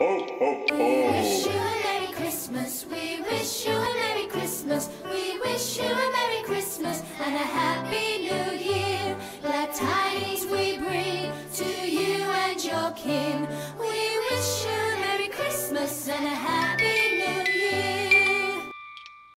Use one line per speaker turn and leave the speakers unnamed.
Ho, ho, ho. We
wish you a Merry Christmas. We wish you a Merry Christmas. We wish you a Merry Christmas and a Happy New Year. Glad tidings we bring to you and your kin. We wish you a Merry Christmas and a Happy